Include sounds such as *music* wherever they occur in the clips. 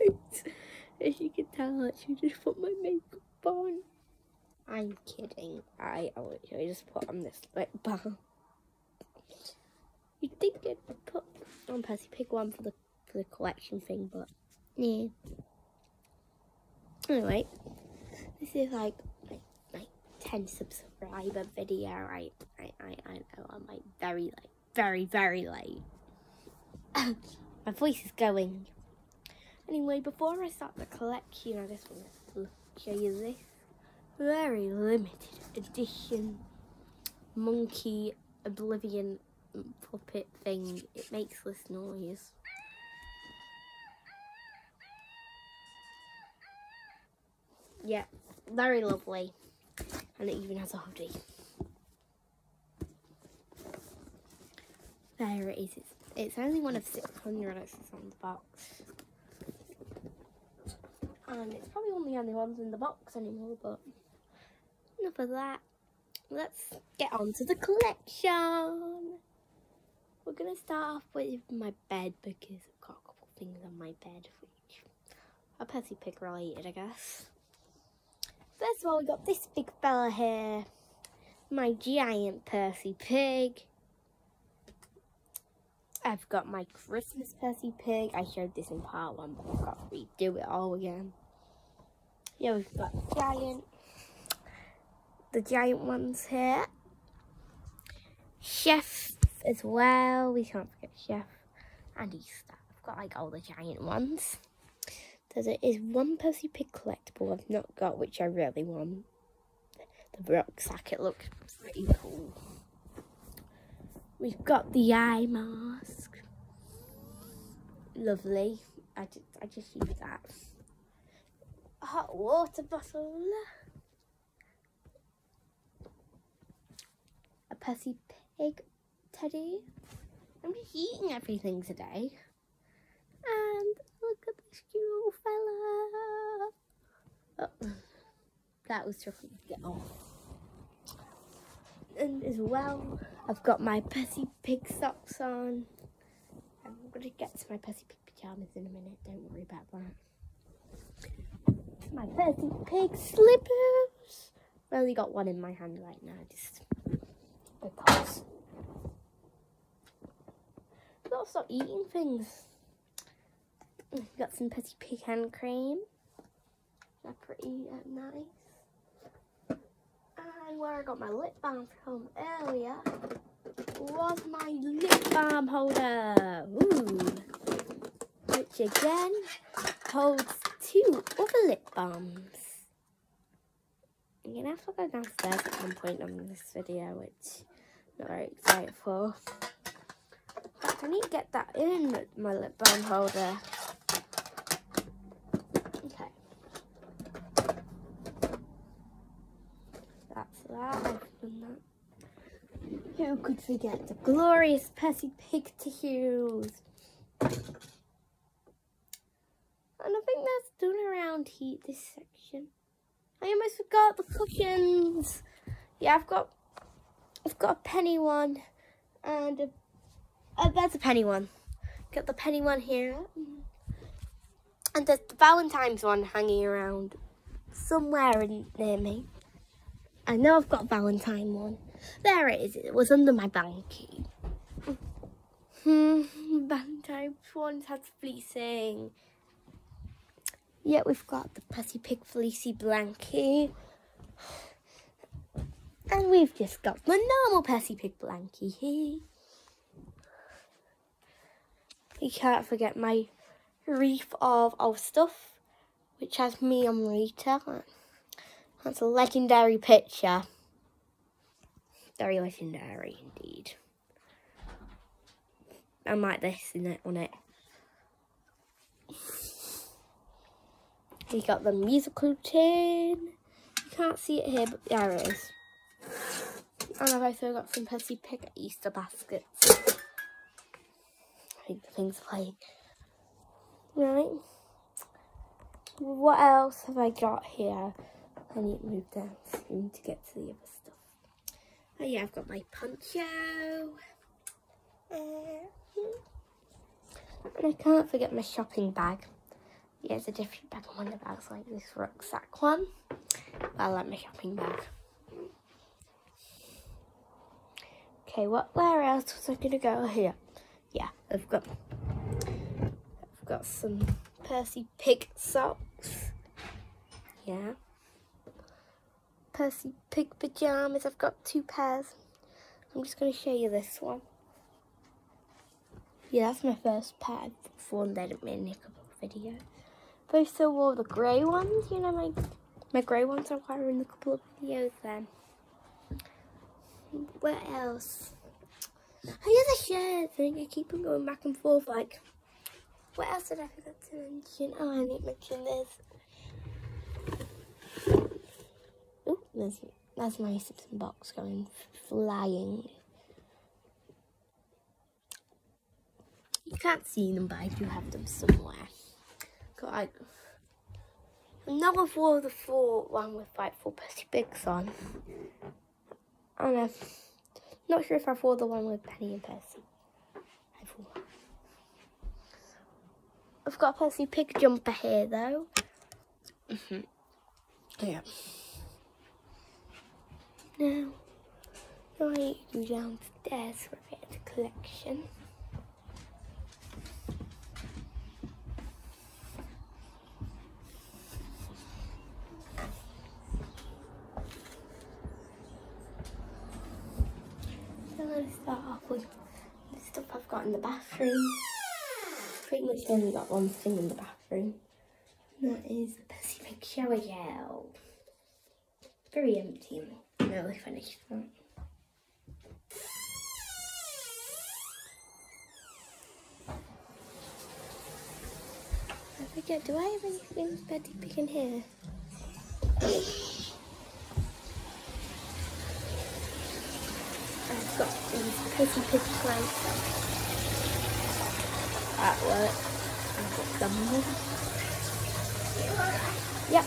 *laughs* As you can tell, I actually just put my makeup on. I'm kidding. I literally just put on this lip balm. You'd think I'd put on Percy Pig one for the for the collection thing, but yeah. Anyway, this is like like like ten subscriber video. I I I, I know I'm like very like very very late. *coughs* My voice is going. Anyway, before I start the collection, I just want to show you this very limited edition monkey oblivion puppet thing. It makes this noise. Yeah, very lovely. And it even has a hoodie. There it is. It's, it's only one of 600 it's on the box. And it's probably one of the only ones in the box anymore, but enough of that. Let's get on to the collection. We're to start off with my bed because I've got a couple things on my bed which are Percy Pig related, I guess. First of all, we got this big fella here. My giant Percy Pig. I've got my Christmas Percy Pig. I showed this in part one, but I've got to redo it all again. Yeah, we've got giant, the giant ones here. Chef as well. We can't forget Chef and Easter. I've got like all the giant ones. There is one Percy Pig collectible I've not got, which I really want. The rucksack, it looks pretty cool. We've got the eye mask. Lovely. I just, I just use that. Hot water bottle. A Percy Pig teddy. I'm just eating everything today. And look at this cute fella. Oh, that was tricky to get off. And as well, I've got my Percy Pig socks on. I'm going to get to my Percy Pig pyjamas in a minute. Don't worry about that. My Percy Pig slippers. I've only got one in my hand right now, just because. I've got to stop eating things. Got some Percy Pig hand cream. They're pretty uh, nice. Where I got my lip balm from earlier was my lip balm holder. Ooh. Which again holds two other lip balms. I'm gonna have to go downstairs at some point on this video, which I'm not very excited for. But I need to get that in my lip balm holder. Could forget the glorious Percy Pig tissues? And I think that's done around here, this section. I almost forgot the cushions. Yeah, I've got, I've got a penny one, and a, uh, oh, that's a penny one. Got the penny one here, and there's the Valentine's one hanging around somewhere near me. I know I've got a Valentine one. There it is. It was under my blankie. Hmm, *laughs* Valentine ones has fleecing. Yeah, we've got the Percy Pig fleecy blankie. And we've just got the normal Percy Pig blankie here. You can't forget my wreath of old stuff, which has me and Rita. That's a legendary picture. Very legendary indeed. I'm like this in it on it. We got the musical tin. You can't see it here, but there it is. And I've also got some Percy Pig Easter baskets. I think the thing's playing. Right. What else have I got here? I need to move down soon to get to the other stuff. Oh yeah, I've got my poncho. And I can't forget my shopping bag. Yeah, it's a different bag one of bags like this rucksack one. But I like my shopping bag. Okay, what? Where else was I gonna go? Oh, here. Yeah, I've got. I've got some Percy Pig socks. Yeah. Percy Pig pajamas. I've got two pairs. I'm just gonna show you this one. Yeah, that's my first pair. Worn them in a couple of videos. But I still wore the grey ones, you know, my my grey ones I'm in a couple of videos then. What else? Oh yeah, the shirt thing. I keep on going back and forth like what else did I forget to mention? Oh, I didn't mention this. There's that's my Simpson box going flying. You can't see them, but I do have them somewhere. Another four of the four one with like four Percy Pigs on. I'm not sure if I wore the one with Penny and Percy. I've, I've got a Percy Pig jumper here though. Mm -hmm. Yeah. Now, I go downstairs for a bit of the collection. start off with the stuff I've got in the bathroom. Pretty much only got one thing in the bathroom. And that is the Percy Pig shower gel. Very empty and nearly finished that. I forget, do I have anything Betty Pig in here? I've got these pretty pig clothes at work. I've got them. Yep.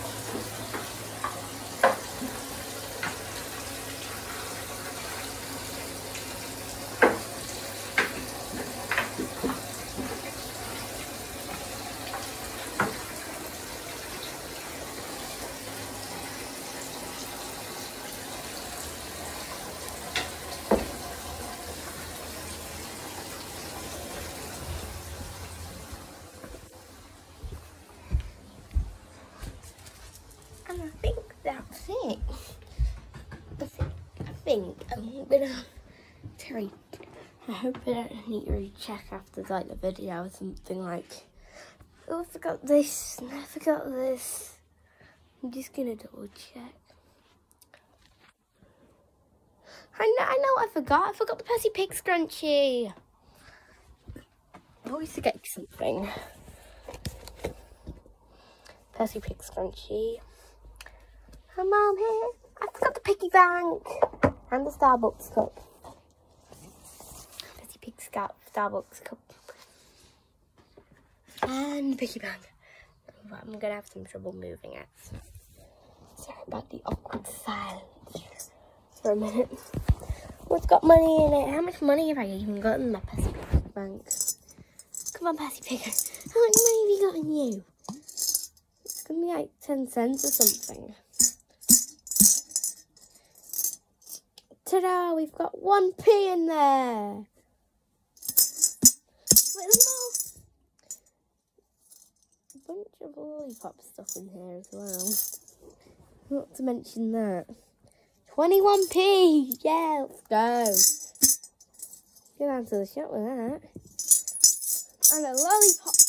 Think I'm gonna Terry I hope I don't need to recheck after like the video or something like oh I forgot this I forgot this. I'm just gonna double check. I know I know I forgot I forgot the Percy Pig scrunchie I always forget something. Percy Pig scrunchie Hi mom here. I forgot the piggy bank and the Starbucks cup. Betty Pig Starbucks cup. And piggy bank. I'm gonna have some trouble moving it. Sorry about the awkward silence for a minute. What's got money in it? How much money have I even got in my Percy Pig bank? Come on, Percy Pig. How much money have you got in you? It's gonna be like 10 cents or something. Ta-da! We've got one P in there. A bunch of lollipop stuff in here as well. Not to mention that. 21p! Yeah, let's go. Get down to the shop with that. And a lollipop.